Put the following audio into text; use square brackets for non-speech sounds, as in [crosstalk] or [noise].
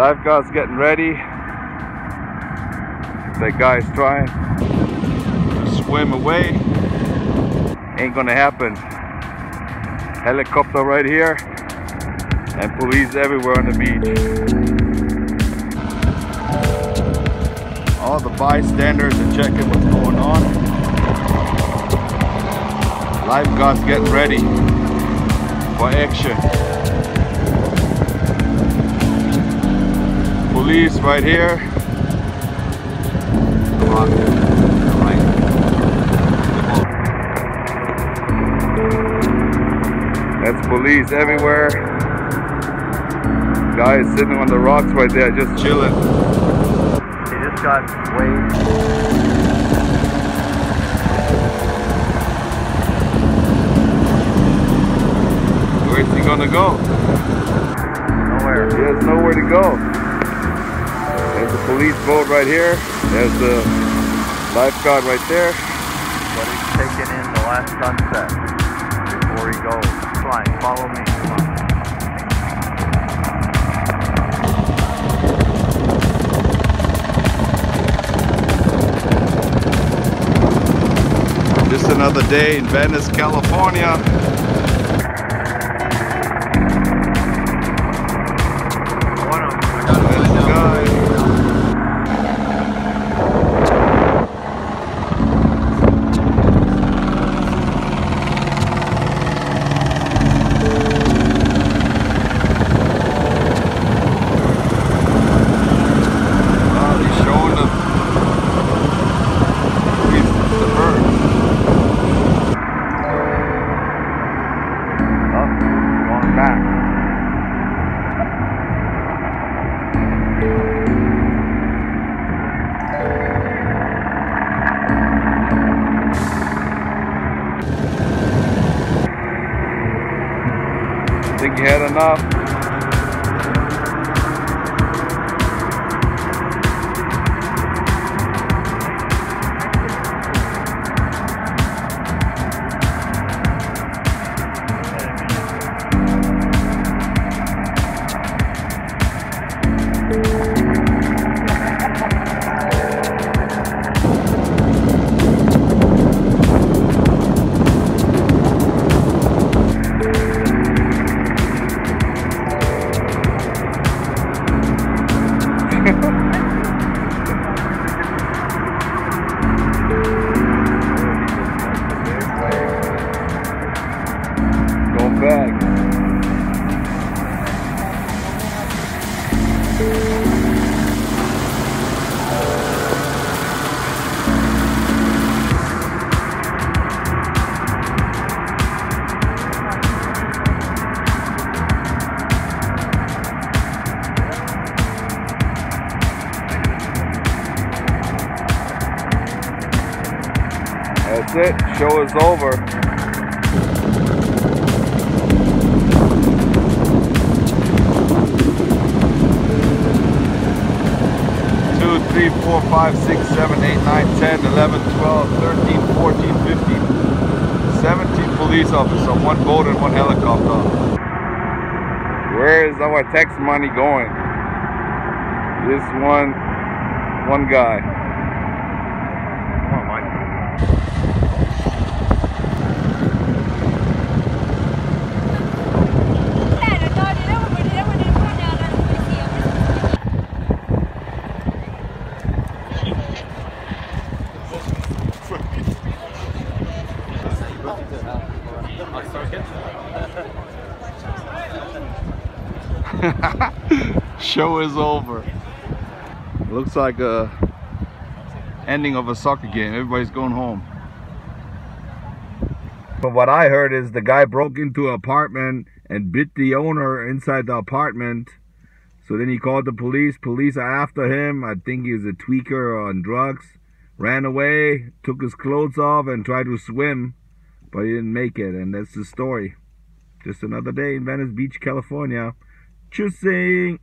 Lifeguards getting ready. That guy's trying to swim away. Ain't gonna happen. Helicopter right here and police everywhere on the beach. All the bystanders are checking what's going on. Lifeguards getting ready for action. Police right here. That's police everywhere. Guy is sitting on the rocks right there, just chilling. He just got waved. Where's he gonna go? Nowhere. He has nowhere to go. There's the police boat right here. There's the lifeguard right there. But he's taking in the last sunset before he goes. Fine, follow me. Come on. Just another day in Venice, California. Back. Think you had enough? That's it. Show is over. Two, three, four, five, six, seven, eight, nine, 10, 11, 12, 13, 14, 15, 17 police officers on one boat and one helicopter. Where is our tax money going? This one, one guy. [laughs] Show is over. Looks like a ending of a soccer game. Everybody's going home. But what I heard is the guy broke into an apartment and bit the owner inside the apartment. So then he called the police. Police are after him. I think he was a tweaker on drugs. Ran away, took his clothes off, and tried to swim, but he didn't make it. And that's the story. Just another day in Venice Beach, California. Choosing.